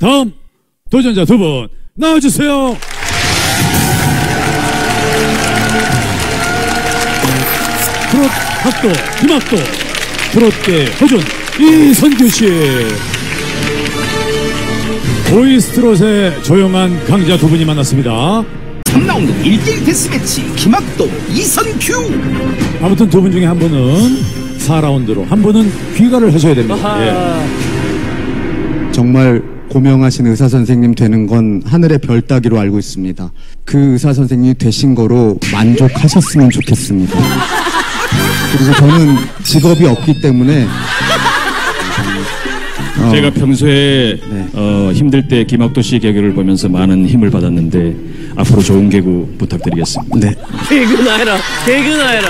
다음 도전자 두 분 나와주세요. 트롯 학도 김학도 트롯계 허준 이선규 씨 보이스트롯의 조용한 강자 두 분이 만났습니다. 3라운드 1대1 데스매치 김학도 이선규 아무튼 두 분 중에 한 분은 4라운드로 한 분은 귀가를 하셔야 됩니다. 예. 정말 고명하신 의사 선생님 되는 건 하늘의 별 따기로 알고 있습니다. 그 의사 선생님이 되신 거로 만족하셨으면 좋겠습니다. 그리고 저는 직업이 없기 때문에 어, 제가 평소에 네. 어, 힘들 때 김학도 씨 개그를 보면서 많은 힘을 받았는데 앞으로 좋은 개그 부탁드리겠습니다. 네. 개그나 해라 개그나 해라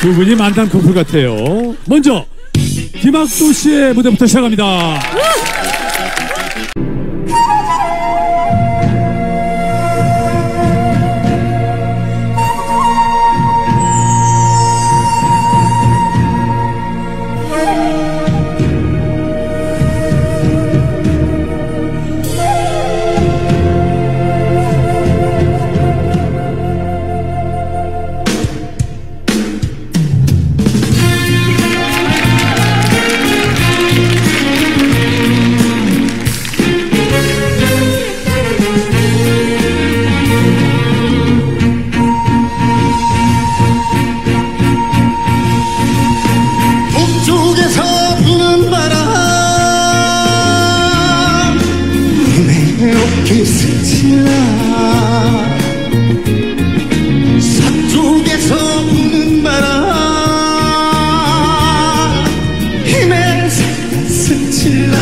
두 분이 만담 커플 같아요. 먼저 김학도 씨의 무대부터 시작합니다. Thank you.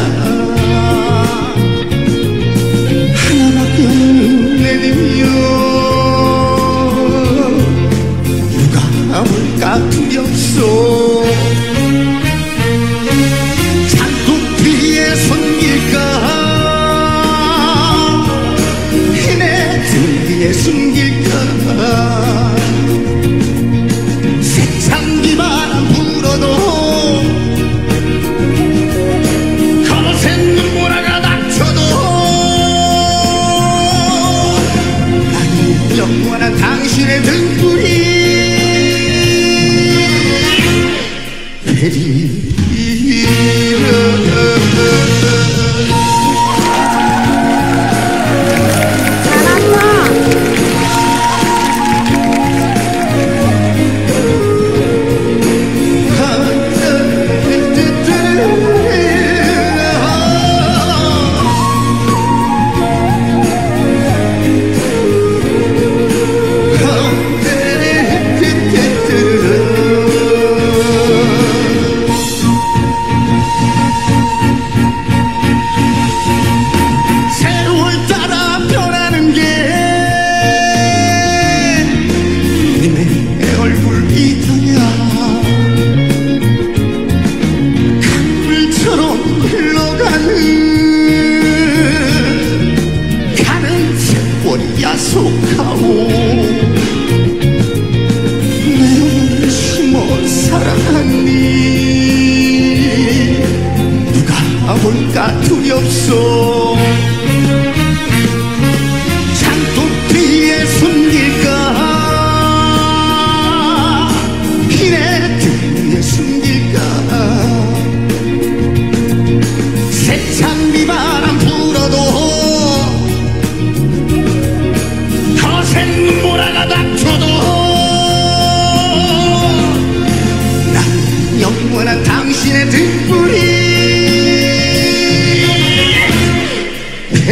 스 Henry.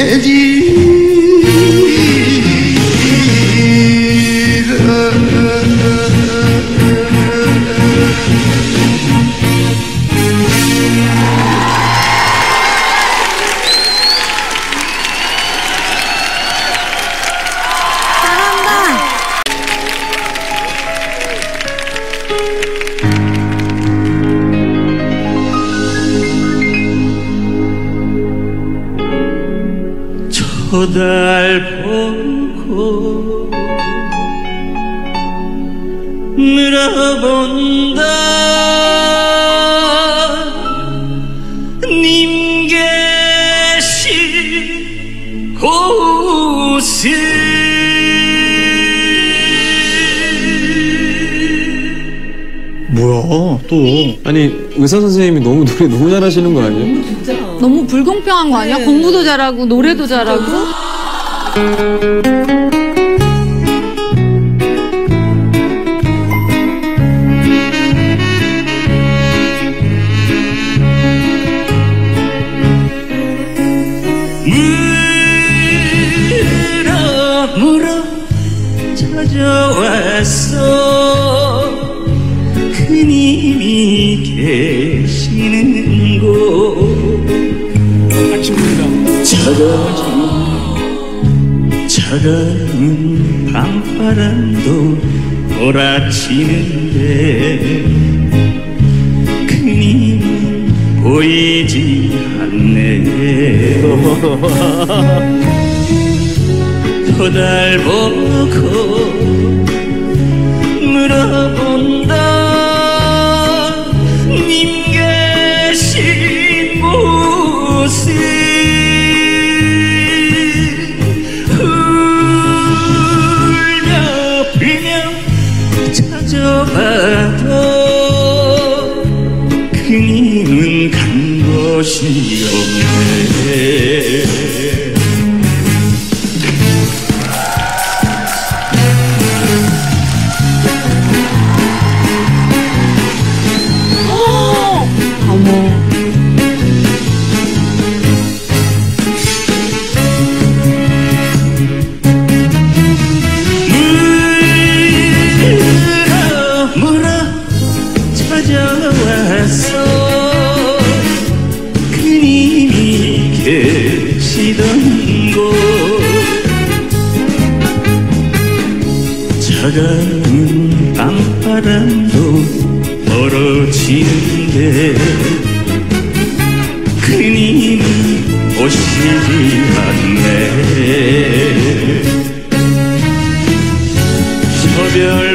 Eddie. 고달프고 물어본다. 님 계신 곳을 뭐야 또. 아니 의사 선생님이 너무 노래 너무 잘하시는 거 아니에요? 너무 불공평한 거 아니야? 공부도 잘하고 노래도 잘하고. 물어 물어 찾아왔어 차가운 차가운 밤바람도 몰아치는데 그님은 보이지 않네 토달 보고 물어본다 님 心需。 그님이 오시지 않네. 저별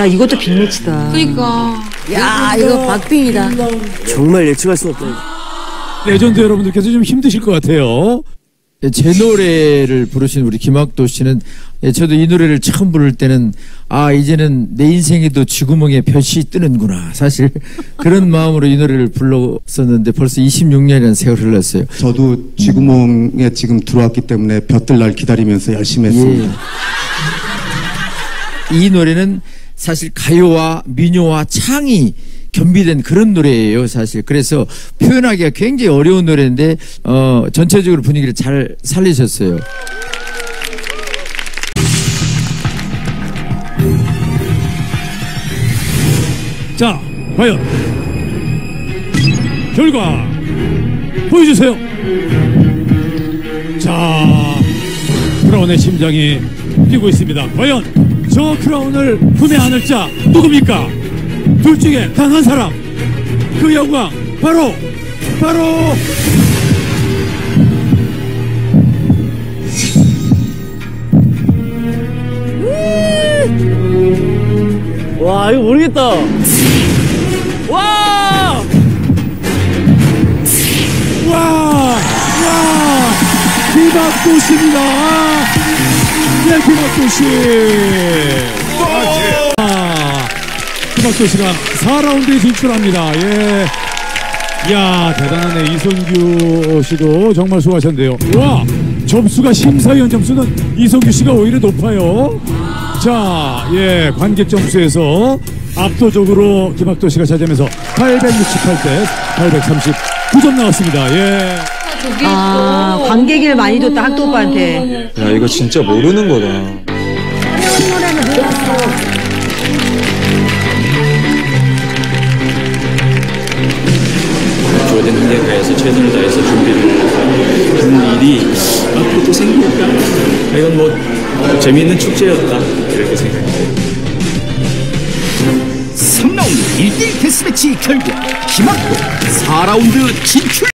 야 이것도 빅매치다. 그니까. 야 이거 박빙이다. 정말 예측할 수 없다. 레전드 여러분들께서 좀 힘드실 것 같아요. 제 노래를 부르신 우리 김학도 씨는 예, 저도 이 노래를 처음 부를 때는 아 이제는 내 인생에도 쥐구멍에 볕이 뜨는구나 사실 그런 마음으로 이 노래를 불렀었는데 벌써 26년이라는 세월이 흘렀어요. 저도 쥐구멍에 지금 들어왔기 때문에 볕들 날 기다리면서 열심히 했습니다. 예. 이 노래는 사실 가요와 민요와 창이 겸비된 그런 노래예요, 사실. 그래서 표현하기가 굉장히 어려운 노래인데 어, 전체적으로 분위기를 잘 살리셨어요. 자, 과연 결과 보여주세요. 자, 크라운의 심장이 뛰고 있습니다. 과연 저 크라운을 품에 안을 자 누굽니까? 둘 중에 단한 사람. 그 영광 바로 바로 와 이거 모르겠다. 와! 와! 와! 김학도 씨입니다. 네, 김학도 씨. 아, 김학도 씨가 4라운드에 진출합니다. 예. 야 대단하네. 이성규 씨도 정말 수고하셨는데요. 와! 점수가 심사위원 점수는 이성규 씨가 오히려 높아요. 자, 예, 관객 점수에서 압도적으로 김학도 씨가 차지하면서 868대 839점 나왔습니다. 예. 저기 아, 또 관객을 많이 줬다 음. 학도 오빠한테. 야 이거 진짜 모르는 거다. 주어진 한계가에서 최선을 다해서 준비를 하는 일이 앞으로도 생길까? 이건 뭐, 재미있는 축제였다 이렇게 생각해. 3라운드 1대1 데스매치 결과 김학도 4라운드 진출